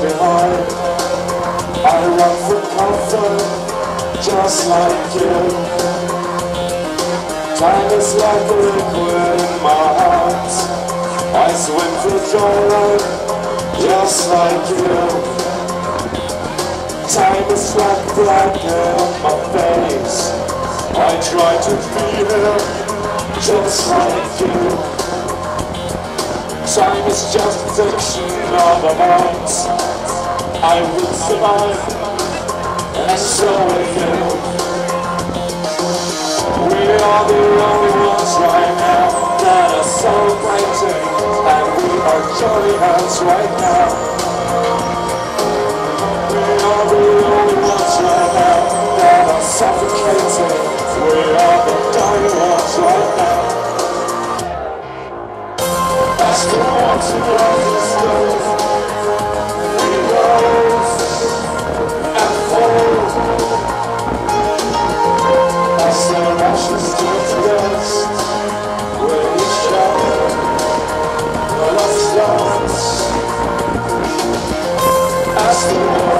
behind. I run for comfort, just like you. Time is like a liquid in my heart. I swim for joy, just like you. Time is like black in my face. I try to be here, just like you. Time is just a fiction of a moment. I will survive, and so will you. We are the only ones right now that are celebrating, and we are joining hands right now.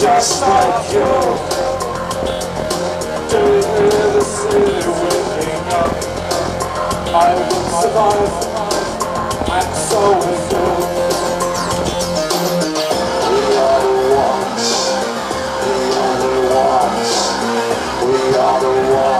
just like you. In the city, waking up. I will survive, and so will you. We are the ones, we are the ones, we are the ones,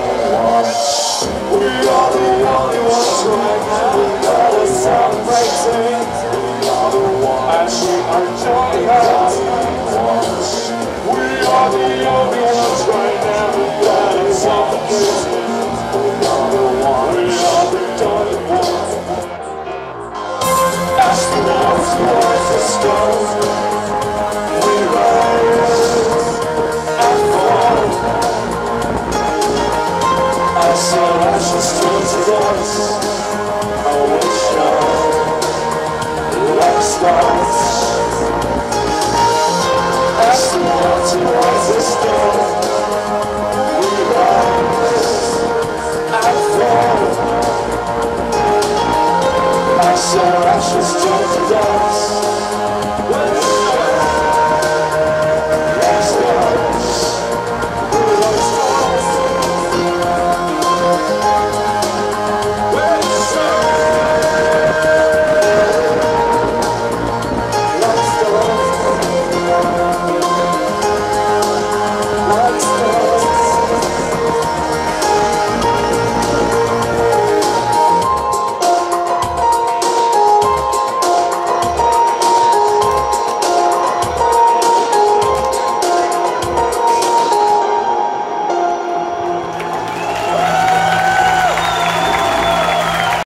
just just love.